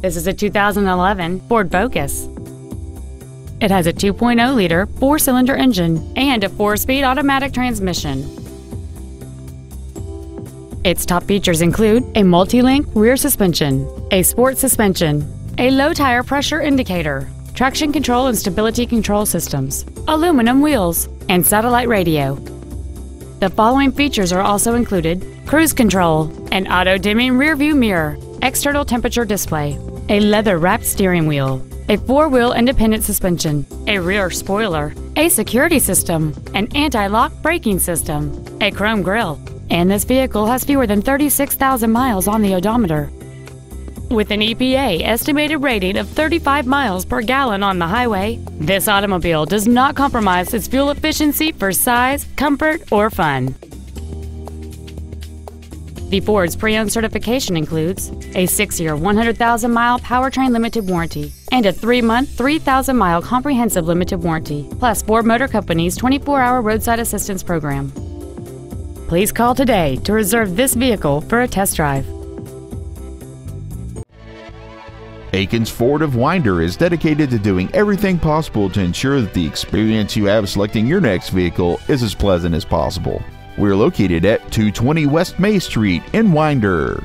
This is a 2011 Ford Focus. It has a 2.0-liter four-cylinder engine and a four-speed automatic transmission. Its top features include a multi-link rear suspension, a sport suspension, a low tire pressure indicator, traction control and stability control systems, aluminum wheels, and satellite radio. The following features are also included cruise control, an auto-dimming rearview mirror, external temperature display, a leather-wrapped steering wheel, a four-wheel independent suspension, a rear spoiler, a security system, an anti-lock braking system, a chrome grille, and this vehicle has fewer than 36,000 miles on the odometer. With an EPA estimated rating of 35 miles per gallon on the highway, this automobile does not compromise its fuel efficiency for size, comfort, or fun. The Ford's pre-owned certification includes a 6-year 100,000-mile powertrain limited warranty and a 3-month 3,000-mile comprehensive limited warranty, plus Ford Motor Company's 24-hour roadside assistance program. Please call today to reserve this vehicle for a test drive. Akins Ford of Winder is dedicated to doing everything possible to ensure that the experience you have selecting your next vehicle is as pleasant as possible. We're located at 220 West May Street in Winder.